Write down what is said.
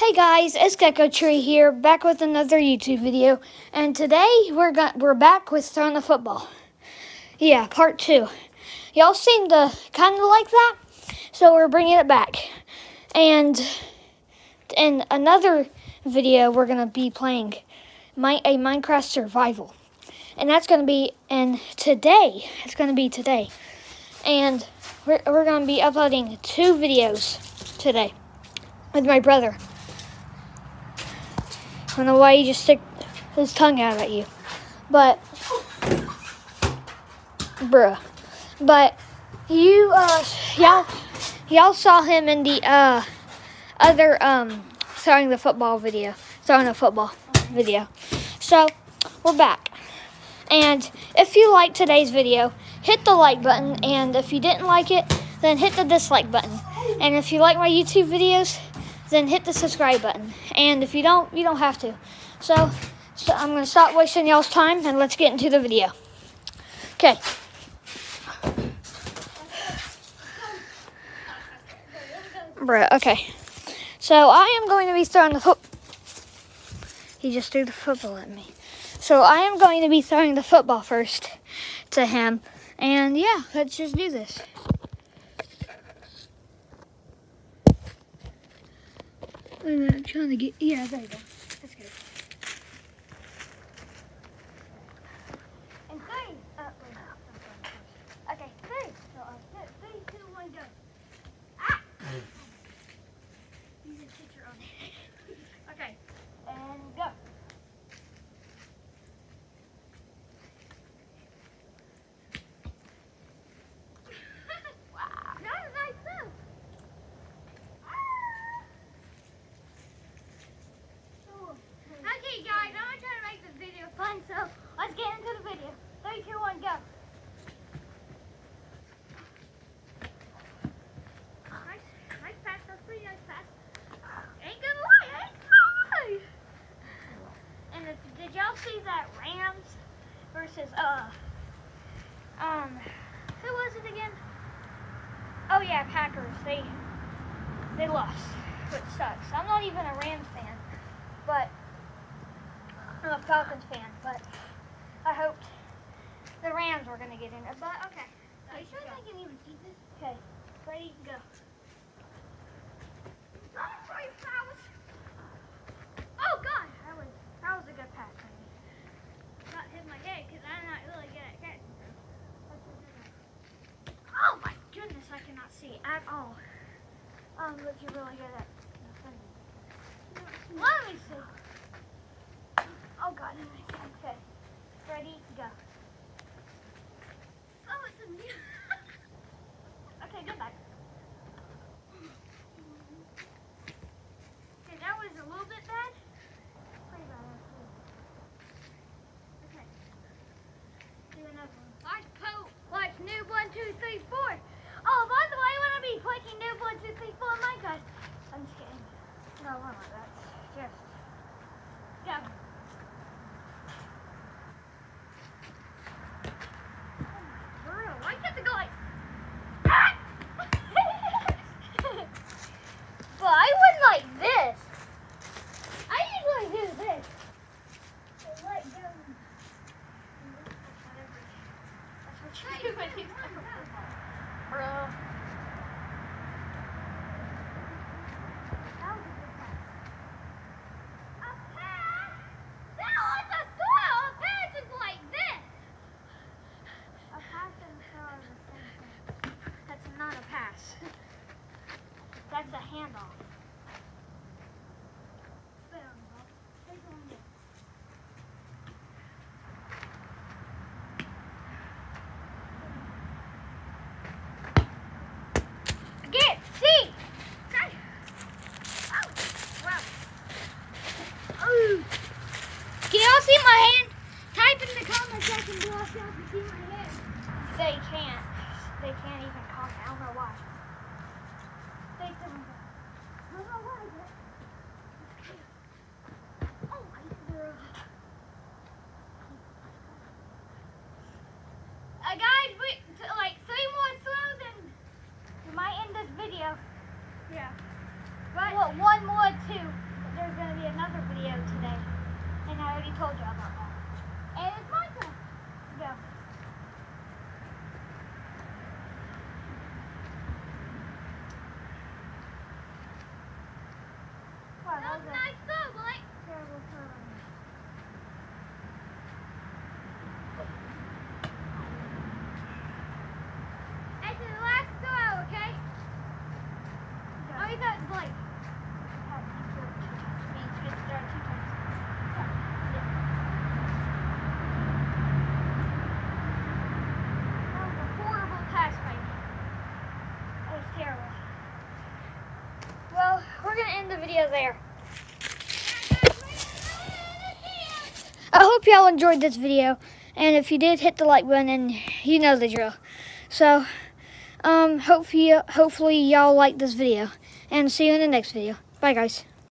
Hey guys, it's Gecko Tree here, back with another YouTube video, and today we're got we're back with throwing the football. Yeah, part two. Y'all seem to kind of like that, so we're bringing it back. And in another video, we're gonna be playing my a Minecraft survival, and that's gonna be in today. It's gonna be today, and we're we're gonna be uploading two videos today with my brother. I don't know why he just stick his tongue out at you. But, bruh. But, you, uh, y'all, y'all saw him in the, uh, other, um, throwing the football video. Throwing the football video. So, we're back. And if you liked today's video, hit the like button. And if you didn't like it, then hit the dislike button. And if you like my YouTube videos, then hit the subscribe button. And if you don't, you don't have to. So, so I'm going to stop wasting y'all's time and let's get into the video. Okay. Bruh, okay. So I am going to be throwing the foot. He just threw the football at me. So I am going to be throwing the football first to him. And yeah, let's just do this. I'm trying to get, yeah, there you go. That's good. And three, uh, wait, no, I'm going first. Okay, three. So, uh, th- three, two, one, go. Ah! You just hit your own. okay, and go. wow, that was nice too. Okay, guys, I'm gonna try to make this video fun, so let's get into the video. Three, two, one, go. Nice, nice pass. That's pretty nice pass. Ain't gonna lie, ain't gonna lie. And if, did y'all see that Rams versus uh um who was it again? Oh yeah, Packers. They they lost, which sucks. I'm not even a Rams fan, but I'm a Falcons fan, but I hoped the Rams were going to get in it. But okay. Are you sure I can even see this? Okay. Ready? To go. Oh God! That was that was a good pass. Maybe. Not hit my head because I'm not really good at catching. them. Oh my goodness! I cannot see at all. Um, but you're really good at defending. Let me see. Oh God! Okay. Ready? Go. Oh, it's a new. Okay, get back. Okay, that was a little bit bad. Pretty bad, actually. Okay. Do another one. Watch Poe. Watch noob one, two, three, four. Oh, by the way, clicking noob one, two, three, four, my God. I'm just kidding. No, one like that. Just go. For real, why you have to go like But I went like this. I usually do this. So let go. That's what you do when you throw a football. Bro. That was a good pass. A pass? That was a throw. A pass is like this. A pass and a throw are the same thing. That's not a pass. That's a handoff. Spit on the ball. Take one more. Get see. Ooh. Can y'all see my hand? Type in the comments section below so y'all can see my hand. They can't. They can't even comment. I don't know why. They couldn't. I don't know why. But... Oh my god. Uh, guys, we t- like three more throws and we might end this video. Yeah. Right. Well, one more, two. video today. And I already told you about that. And it's my turn. Go. Wow, that was a nice though, Blake. terrible turn. After the last throw, okay? Oh, he's at Blake. That was a horrible pass by me. That was terrible. Well, we're gonna end the video there. I hope y'all enjoyed this video, and if you did, hit the like button, and you know the drill. So, um, hopefully, hopefully y'all like this video, and see you in the next video. Bye, guys.